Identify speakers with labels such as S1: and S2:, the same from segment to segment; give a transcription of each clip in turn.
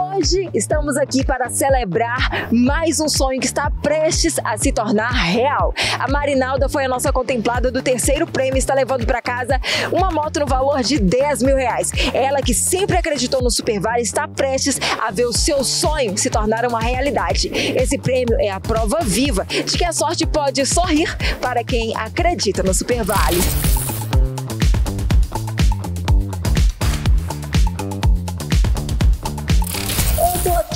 S1: Hoje estamos aqui para celebrar mais um sonho que está prestes a se tornar real. A Marinalda foi a nossa contemplada do terceiro prêmio e está levando para casa uma moto no valor de 10 mil reais. Ela que sempre acreditou no Super Vale está prestes a ver o seu sonho se tornar uma realidade. Esse prêmio é a prova viva de que a sorte pode sorrir para quem acredita no Super Vale.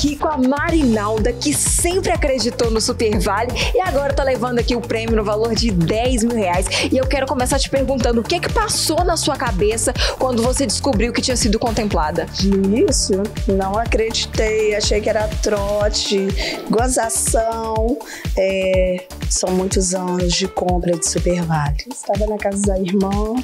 S1: Aqui com a Marinalda, que sempre acreditou no Super Vale e agora tá levando aqui o prêmio no valor de 10 mil reais. E eu quero começar te perguntando o que que passou na sua cabeça quando você descobriu que tinha sido contemplada?
S2: Início, não acreditei, achei que era trote, gozação. É, são muitos anos de compra de Super Vale. Estava na casa da irmã,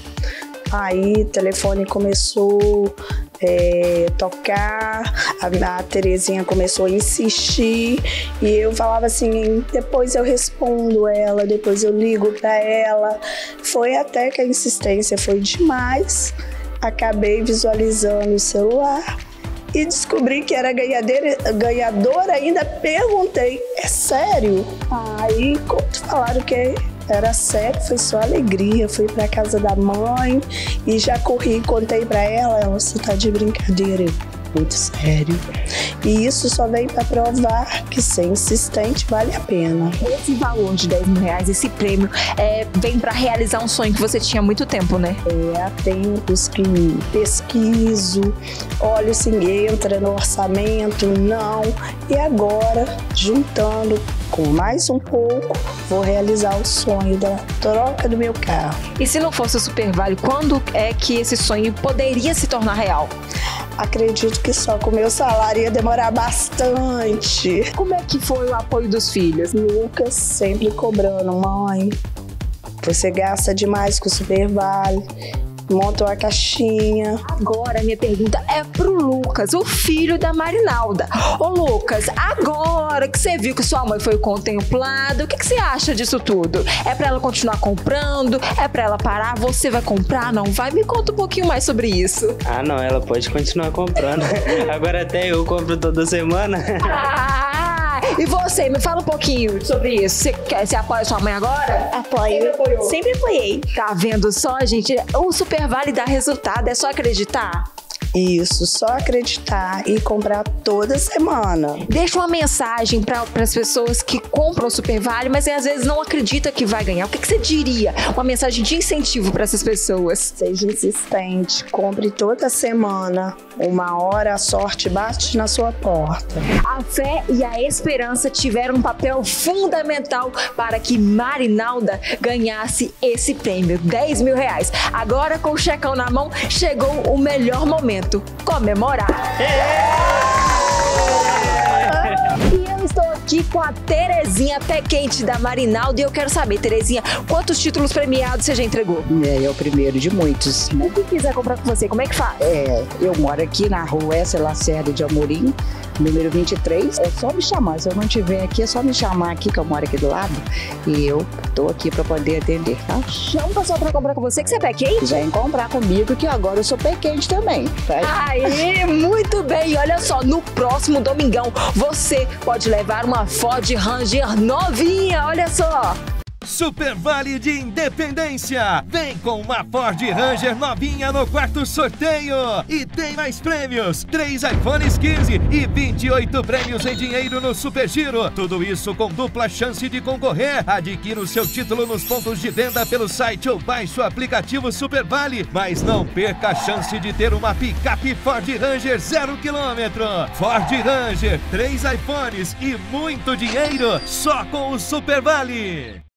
S2: Aí telefone começou é, tocar, a, a Terezinha começou a insistir e eu falava assim, depois eu respondo ela, depois eu ligo para ela. Foi até que a insistência foi demais. Acabei visualizando o celular e descobri que era ganhadora, ainda perguntei, é sério? Aí, falaram que era sério, foi só alegria. Fui pra casa da mãe e já corri, contei pra ela, ela, você tá de brincadeira. muito sério. E isso só vem para provar que ser insistente vale a pena.
S1: Esse valor de 10 mil reais, esse prêmio, é, vem para realizar um sonho que você tinha há muito tempo, né?
S2: É, há tempos que pesquiso, olho se entra no orçamento, não. E agora, juntando com mais um pouco, vou realizar o sonho da troca do meu carro.
S1: E se não fosse o Super Vale, quando é que esse sonho poderia se tornar real?
S2: Acredito que só com o meu salário ia demorar bastante.
S1: Como é que foi o apoio dos filhos?
S2: Lucas sempre cobrando, mãe, você gasta demais com o Super Vale montam a caixinha.
S1: Agora, minha pergunta é pro Lucas, o filho da Marinalda. Ô, Lucas, agora que você viu que sua mãe foi contemplada, o que, que você acha disso tudo? É para ela continuar comprando? É para ela parar? Você vai comprar? Não vai? Me conta um pouquinho mais sobre isso.
S3: Ah, não, ela pode continuar comprando. agora até eu compro toda semana.
S1: Ah! E você, me fala um pouquinho sobre isso. Você, quer, você apoia sua mãe agora?
S4: Apoio. Sempre, Sempre apoiei.
S1: Tá vendo só, gente? O Super Vale dá resultado, é só acreditar.
S2: Isso, só acreditar e comprar toda semana.
S1: Deixa uma mensagem para as pessoas que compram o Super Vale, mas às vezes não acredita que vai ganhar. O que, que você diria? Uma mensagem de incentivo para essas pessoas?
S2: Seja insistente, compre toda semana. Uma hora a sorte bate na sua porta.
S1: A fé e a esperança tiveram um papel fundamental para que Marinalda ganhasse esse prêmio, 10 mil reais. Agora, com o checão na mão, chegou o melhor momento momento comemorar. E aqui com a Terezinha Pé Quente da Marinaldo e eu quero saber, Terezinha, quantos títulos premiados você já entregou?
S5: É, é o primeiro de muitos.
S1: O que quiser comprar com você, como é que faz?
S5: É, eu moro aqui na rua Essa Lacerda de Amorim, número 23. É só me chamar. Se eu não estiver aqui, é só me chamar aqui, que eu moro aqui do lado. E eu tô aqui para poder atender, tá?
S1: Chama o pessoal para comprar com você, que você é pé quente?
S5: Vem comprar comigo, que agora eu sou pé quente também.
S1: Tá? Aí, muito bem. Olha só, no próximo domingão, você pode levar uma Ford Ranger novinha. Olha só.
S6: Super Vale de Independência. Vem com uma Ford Ranger novinha no quarto sorteio. E tem mais prêmios: 3 iPhones 15 e 28 prêmios em dinheiro no Super Giro. Tudo isso com dupla chance de concorrer. Adquira o seu título nos pontos de venda pelo site ou baixe o aplicativo Super Vale. Mas não perca a chance de ter uma picape Ford Ranger 0 km. Ford Ranger, 3 iPhones e muito dinheiro só com o Super Vale.